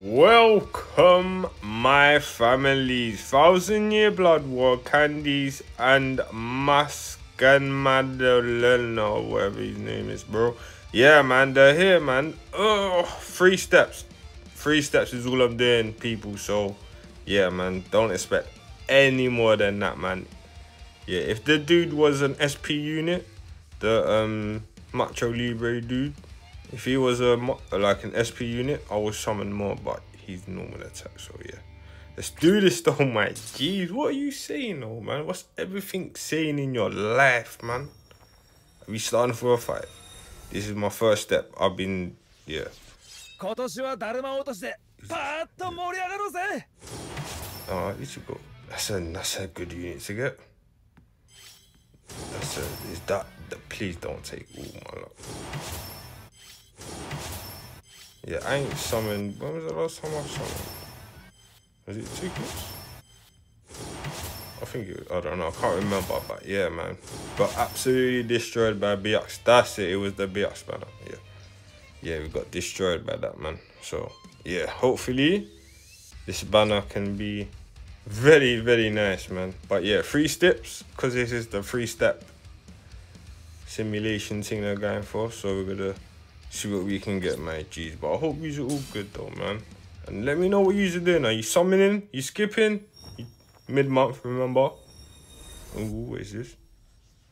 Welcome, my families. Thousand Year Blood War, Candice and Maskan Madeline, or whatever his name is, bro. Yeah, man, they're here, man. Oh, three steps. Three steps is all I'm doing, people. So, yeah, man, don't expect any more than that, man. Yeah, if the dude was an SP unit, the um Macho Libre dude, if he was a like an SP unit, I would summon more, but he's normal attack, so yeah. Let's do this though, my jeez. What are you saying though, man? What's everything saying in your life, man? Are we starting for a fight? This is my first step. I've been, yeah. 今年はだるま落としでパーッと盛り上がろうぜ Alright, you should go. That's a, that's a good unit to get. That's a, is that, that please don't take all my luck. Yeah, I ain't summoned. When was the last time I summoned? Was it two clips? I think it was, I don't know, I can't remember, but yeah, man. But absolutely destroyed by Biox. That's it, it was the Biox banner, yeah. Yeah, we got destroyed by that, man. So, yeah, hopefully this banner can be very, very nice, man. But yeah, three steps, because this is the three step simulation thing they're going for. So we're gonna see what we can get, my G's. But I hope you're all good though, man. And let me know what you're doing. Are you summoning? You skipping? Mid-month, remember? Ooh, what is this?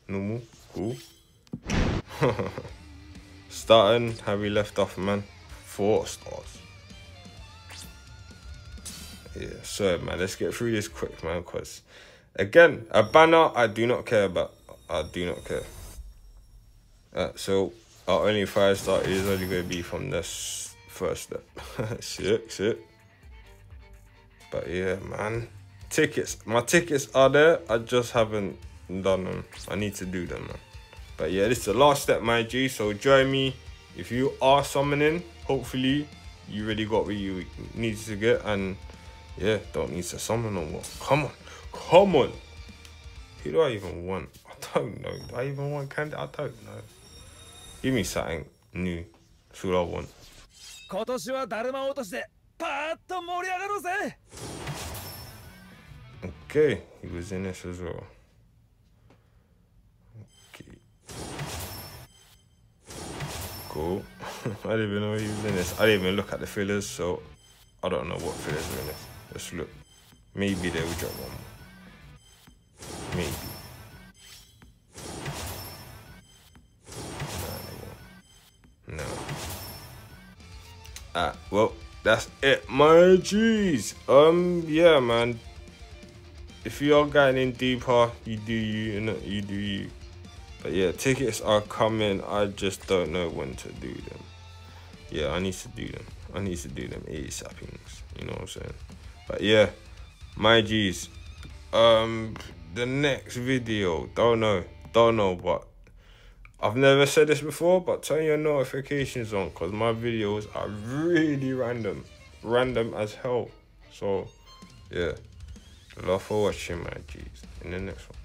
Normal. Cool. Starting how we left off, man. Four stars. Yeah, so, man, let's get through this quick, man, because, again, a banner I do not care about. I do not care. Uh, so, our only five star is only going to be from this first step. sick, sick. But yeah, man. Tickets. My tickets are there. I just haven't done them. I need to do them, man. But yeah, this is the last step, my G. So join me. If you are summoning, hopefully you really got what you need to get. And yeah, don't need to summon no more. Come on. Come on. Who do I even want? I don't know. Do I even want candy? I don't know. Give me something new. That's what I want. 今年はだるま落としでパーッと盛り上がろうぜ Okay, he was in this as well. Okay. Cool. I didn't even know he was in this. I didn't even look at the fillers, so I don't know what fillers are in this. Let's look. Maybe they will drop one more. Maybe. Ah, well, that's it, my G's. Um, yeah, man. If you are getting in deeper, you do you, you, know, you do you. But yeah, tickets are coming. I just don't know when to do them. Yeah, I need to do them. I need to do them ASAPings. You know what I'm saying? But yeah, my G's. Um, the next video, don't know, don't know, but I've never said this before, but turn your notifications on because my videos are really random. Random as hell. So, yeah. Love for watching, my G's. In the next one.